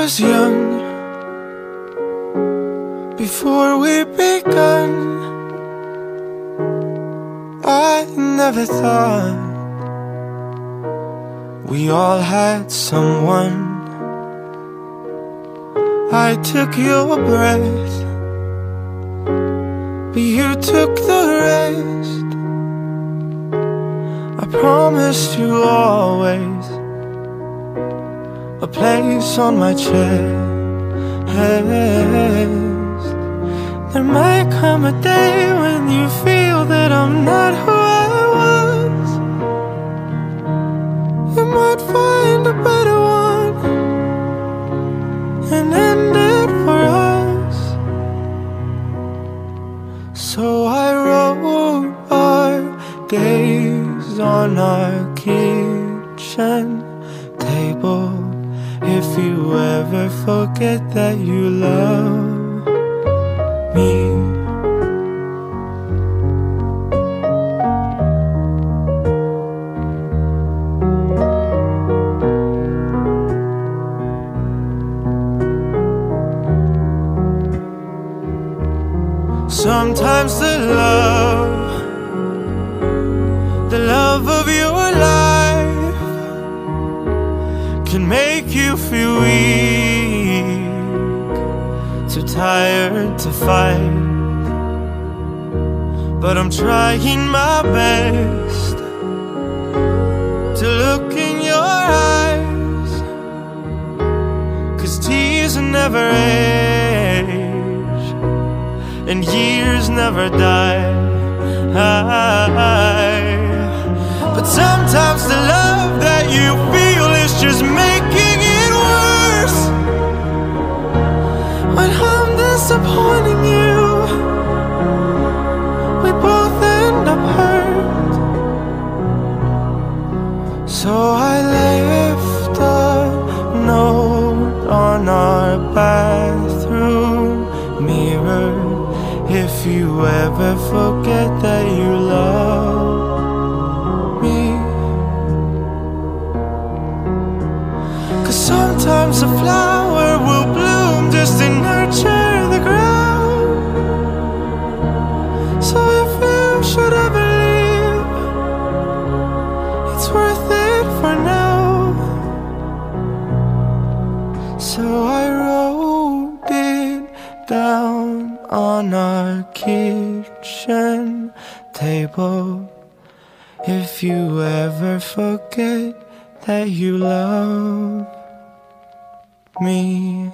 was young Before we begun. I never thought We all had someone. I took your breath But you took the rest. I promised you always a place on my chest. There might come a day when you feel that I'm not who I was. You might find a better one and end it for us. So I wrote our days on our kitchen table if you ever forget that you love me. Sometimes the love, the love of your make you feel weak, too tired to fight. But I'm trying my best to look in your eyes, cause tears never age, and years never die. But sometimes the disappointing you, we both end up hurt. So I left a note on our bathroom mirror. If you ever forget that you love me. Cause sometimes a flower worth it for now. So I wrote it down on our kitchen table. If you ever forget that you love me.